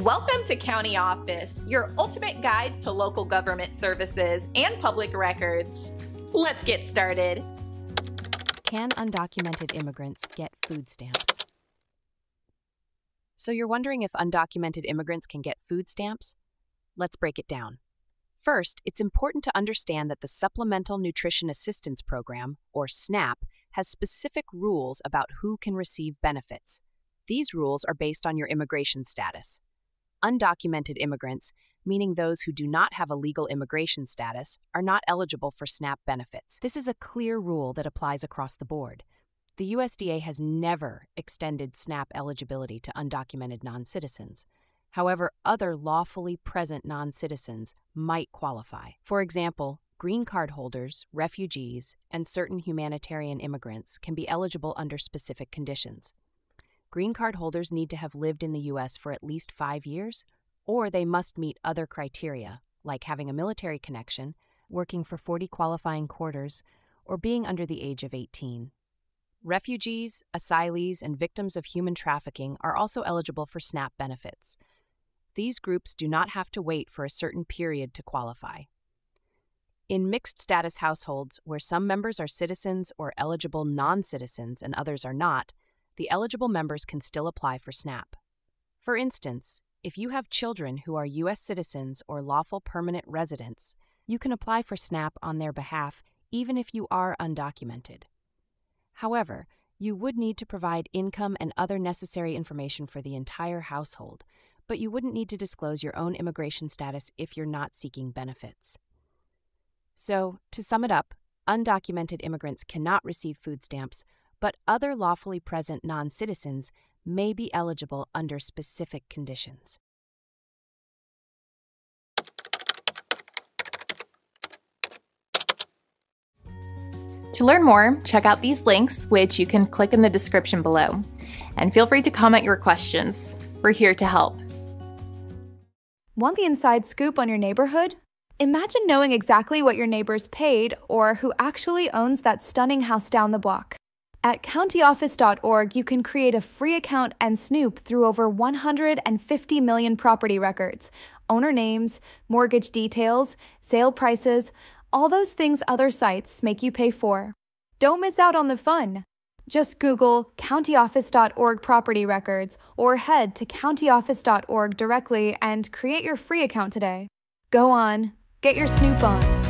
Welcome to County Office, your ultimate guide to local government services and public records. Let's get started. Can undocumented immigrants get food stamps? So, you're wondering if undocumented immigrants can get food stamps? Let's break it down. First, it's important to understand that the Supplemental Nutrition Assistance Program, or SNAP, has specific rules about who can receive benefits. These rules are based on your immigration status. Undocumented immigrants, meaning those who do not have a legal immigration status, are not eligible for SNAP benefits. This is a clear rule that applies across the board. The USDA has never extended SNAP eligibility to undocumented non citizens. However, other lawfully present non citizens might qualify. For example, green card holders, refugees, and certain humanitarian immigrants can be eligible under specific conditions. Green card holders need to have lived in the U.S. for at least five years, or they must meet other criteria, like having a military connection, working for 40 qualifying quarters, or being under the age of 18. Refugees, asylees, and victims of human trafficking are also eligible for SNAP benefits. These groups do not have to wait for a certain period to qualify. In mixed status households, where some members are citizens or eligible non citizens and others are not, the eligible members can still apply for SNAP. For instance, if you have children who are U.S. citizens or lawful permanent residents, you can apply for SNAP on their behalf even if you are undocumented. However, you would need to provide income and other necessary information for the entire household, but you wouldn't need to disclose your own immigration status if you're not seeking benefits. So, to sum it up, undocumented immigrants cannot receive food stamps but other lawfully present non citizens may be eligible under specific conditions. To learn more, check out these links, which you can click in the description below. And feel free to comment your questions. We're here to help. Want the inside scoop on your neighborhood? Imagine knowing exactly what your neighbors paid or who actually owns that stunning house down the block. At countyoffice.org, you can create a free account and snoop through over 150 million property records, owner names, mortgage details, sale prices, all those things other sites make you pay for. Don't miss out on the fun. Just Google countyoffice.org property records or head to countyoffice.org directly and create your free account today. Go on, get your snoop on.